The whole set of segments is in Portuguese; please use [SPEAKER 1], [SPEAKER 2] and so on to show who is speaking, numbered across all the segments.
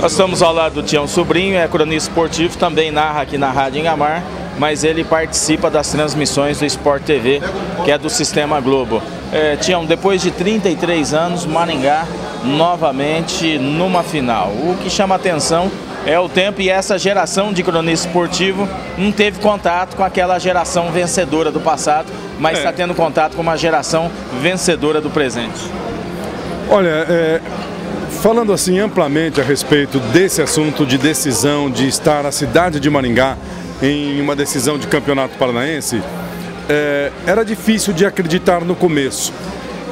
[SPEAKER 1] Nós estamos ao lado do Tião Sobrinho, é cronista esportivo, também narra aqui na Rádio Ingamar, mas ele participa das transmissões do Sport TV, que é do Sistema Globo. É, Tião, depois de 33 anos, Maringá novamente numa final. O que chama atenção é o tempo e essa geração de cronista esportivo não teve contato com aquela geração vencedora do passado, mas está é. tendo contato com uma geração vencedora do presente.
[SPEAKER 2] Olha, é, Falando assim amplamente a respeito desse assunto de decisão de estar a cidade de Maringá em uma decisão de campeonato paranaense, é, era difícil de acreditar no começo,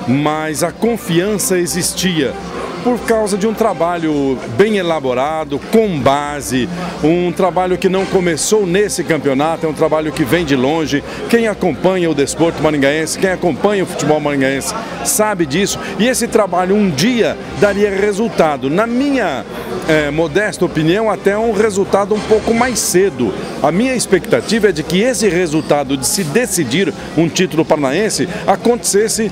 [SPEAKER 2] mas a confiança existia por causa de um trabalho bem elaborado, com base, um trabalho que não começou nesse campeonato, é um trabalho que vem de longe. Quem acompanha o desporto maringaense, quem acompanha o futebol maringaense, sabe disso. E esse trabalho um dia daria resultado. Na minha é, modesta opinião, até um resultado um pouco mais cedo. A minha expectativa é de que esse resultado de se decidir um título paranaense acontecesse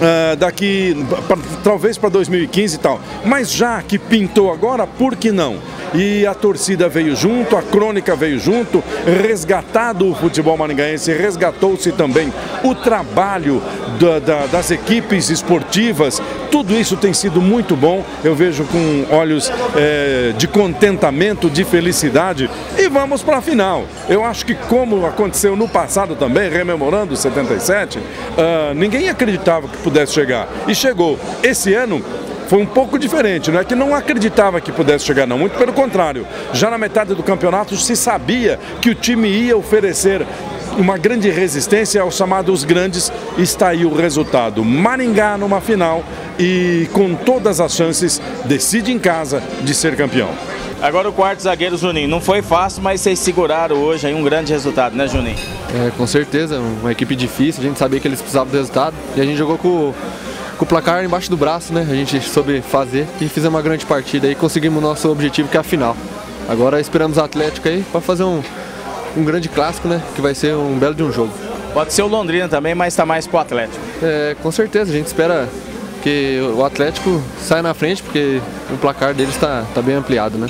[SPEAKER 2] uh, daqui, pra, talvez para 2015 e tal. Mas já que pintou agora, por que não? E a torcida veio junto, a crônica veio junto, resgatado o futebol maringaense, resgatou-se também o trabalho da, da, das equipes esportivas. Tudo isso tem sido muito bom. Eu vejo com olhos é, de contentamento, de felicidade. E vamos para a final. Eu acho que, como aconteceu no passado também, rememorando 77, uh, ninguém acreditava que pudesse chegar. E chegou. Esse ano foi um pouco diferente, não é que não acreditava que pudesse chegar não, muito pelo contrário. Já na metade do campeonato se sabia que o time ia oferecer uma grande resistência aos chamados grandes, está aí o resultado. Maringá numa final e com todas as chances decide em casa de ser campeão.
[SPEAKER 1] Agora o quarto zagueiro, Juninho. Não foi fácil, mas vocês seguraram hoje aí um grande resultado, né, Juninho?
[SPEAKER 3] É, com certeza, uma equipe difícil, a gente sabia que eles precisavam do resultado e a gente jogou com, com o placar embaixo do braço, né? A gente soube fazer e fizemos uma grande partida e conseguimos o nosso objetivo que é a final. Agora esperamos o Atlético aí para fazer um, um grande clássico, né? Que vai ser um belo de um jogo.
[SPEAKER 1] Pode ser o Londrina também, mas está mais pro Atlético.
[SPEAKER 3] É, com certeza, a gente espera que o Atlético saia na frente, porque o placar deles está tá bem ampliado, né?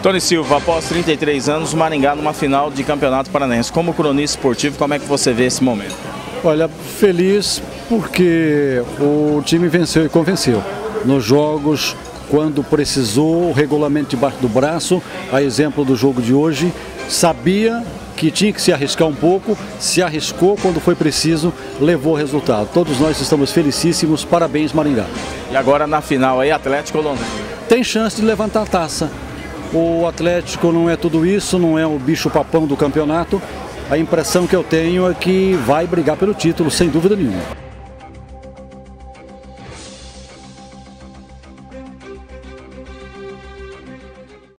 [SPEAKER 1] Tony Silva, após 33 anos, Maringá numa final de campeonato paranaense. Como cronista esportivo, como é que você vê esse momento?
[SPEAKER 4] Olha, feliz porque o time venceu e convenceu. Nos jogos, quando precisou, o regulamento debaixo do braço, a exemplo do jogo de hoje, sabia que tinha que se arriscar um pouco, se arriscou quando foi preciso, levou o resultado. Todos nós estamos felicíssimos, parabéns Maringá.
[SPEAKER 1] E agora na final aí, Atlético Londrina?
[SPEAKER 4] Tem chance de levantar a taça. O Atlético não é tudo isso, não é o bicho papão do campeonato. A impressão que eu tenho é que vai brigar pelo título, sem dúvida nenhuma.